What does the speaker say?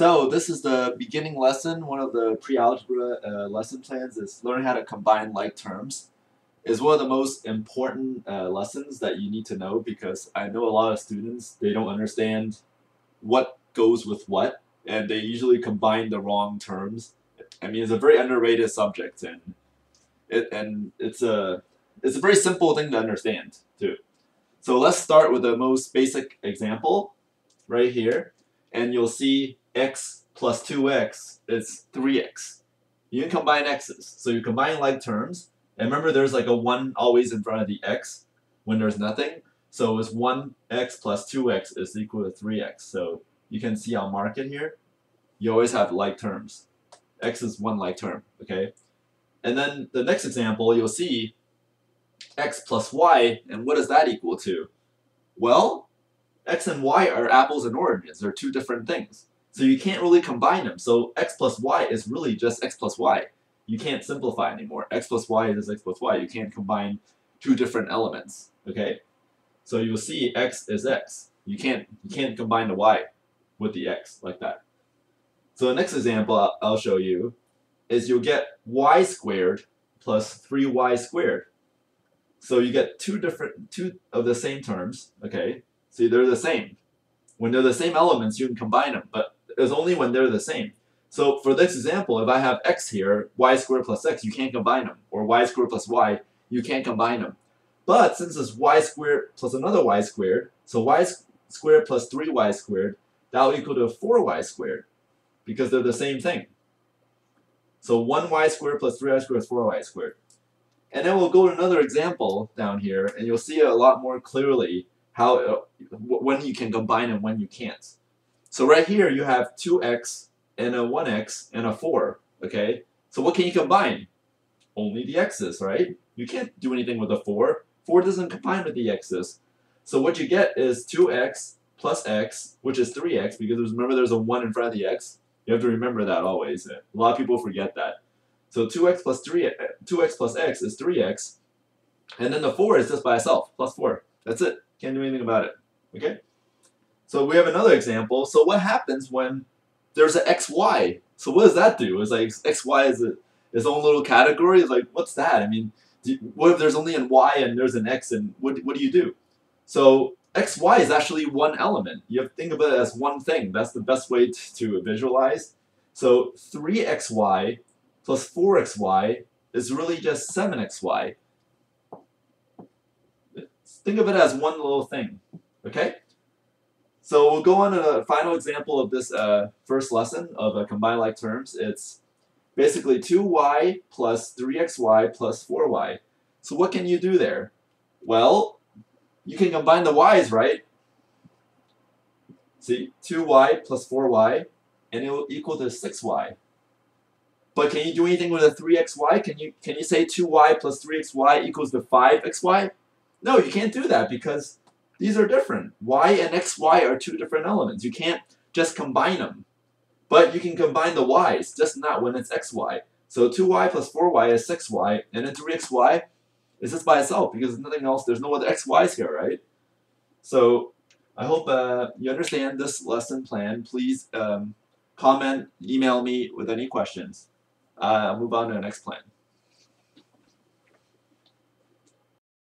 So this is the beginning lesson. One of the pre-algebra uh, lesson plans is learning how to combine like terms. Is one of the most important uh, lessons that you need to know because I know a lot of students they don't understand what goes with what and they usually combine the wrong terms. I mean it's a very underrated subject and it and it's a it's a very simple thing to understand too. So let's start with the most basic example right here and you'll see x plus 2x is 3x. You can combine x's. So you combine like terms. And remember there's like a 1 always in front of the x when there's nothing. So it's 1x plus 2x is equal to 3x. So you can see I'll mark it here. You always have like terms. x is one like term, okay? And then the next example, you'll see x plus y, and what is that equal to? Well, x and y are apples and oranges. They're two different things. So you can't really combine them. So x plus y is really just x plus y. You can't simplify anymore. x plus y is x plus y. You can't combine two different elements. Okay? So you'll see x is x. You can't you can't combine the y with the x like that. So the next example I'll show you is you'll get y squared plus 3y squared. So you get two different two of the same terms, okay? See, they're the same. When they're the same elements, you can combine them, but it's only when they're the same. So for this example, if I have x here, y squared plus x, you can't combine them. Or y squared plus y, you can't combine them. But since it's y squared plus another y squared, so y squared plus 3y squared, that will equal to 4y squared because they're the same thing. So 1y squared plus 3y squared is 4y squared. And then we'll go to another example down here, and you'll see a lot more clearly how uh, when you can combine and when you can't. So right here you have 2x and a 1x and a 4, okay? So what can you combine? Only the x's, right? You can't do anything with a 4. 4 doesn't combine with the x's. So what you get is 2x plus x, which is 3x, because remember there's a 1 in front of the x. You have to remember that always. A lot of people forget that. So 2x plus 3, 2x plus x is 3x, and then the 4 is just by itself, plus 4. That's it. Can't do anything about it. Okay? So we have another example. So what happens when there's an xy? So what does that do? It's like xy is a, its own little category. It's like, what's that? I mean, do, what if there's only an y and there's an x, and what, what do you do? So xy is actually one element. You have to think of it as one thing. That's the best way to visualize. So 3xy plus 4xy is really just 7xy. Think of it as one little thing, okay? So we'll go on to a final example of this uh, first lesson of uh, combined like terms. It's basically 2y plus 3xy plus 4y. So what can you do there? Well, you can combine the y's, right? See, 2y plus 4y, and it will equal to 6y. But can you do anything with a 3xy? Can you can you say 2y plus 3xy equals to 5xy? No, you can't do that because these are different. y and xy are two different elements. You can't just combine them. But you can combine the y's, just not when it's xy. So 2y plus 4y is 6y, and then 3xy is just by itself because there's nothing else. There's no other xy's here, right? So I hope uh, you understand this lesson plan. Please um, comment, email me with any questions. Uh, I'll move on to the next plan.